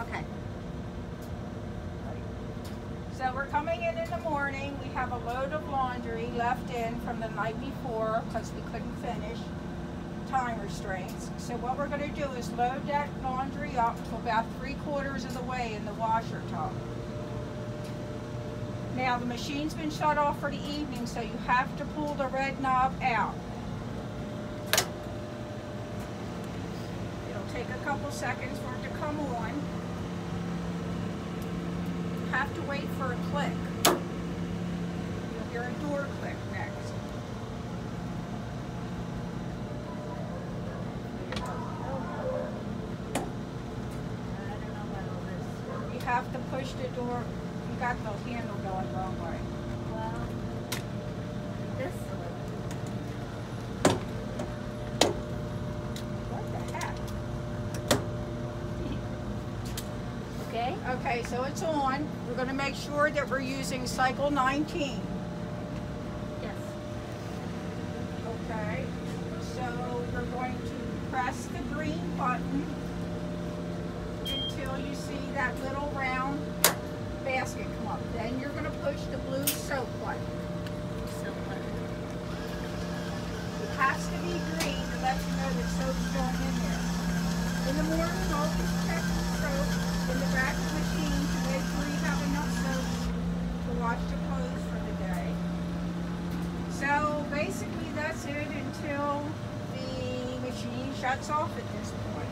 Okay. So we're coming in in the morning. We have a load of laundry left in from the night before because we couldn't finish time restraints. So what we're going to do is load that laundry up to about three quarters of the way in the washer tub. Now the machine's been shut off for the evening, so you have to pull the red knob out. It'll take a couple seconds for it to come on. Have to wait for a click. You'll hear a door click next. You have to push the door. You got the handle going wrong way. Well, this What the heck? Okay. Okay, so it's on. We're going to make sure that we're using cycle 19. Yes. Okay, so you're going to press the green button until you see that little round basket come up. Then you're going to push the blue soap button. So what? It has to be green to let you know that soap's going in there. In the morning, always check soap in the back of the machine to make sure you have enough soap to wash your clothes for the day. So basically that's it until the machine shuts off at this point.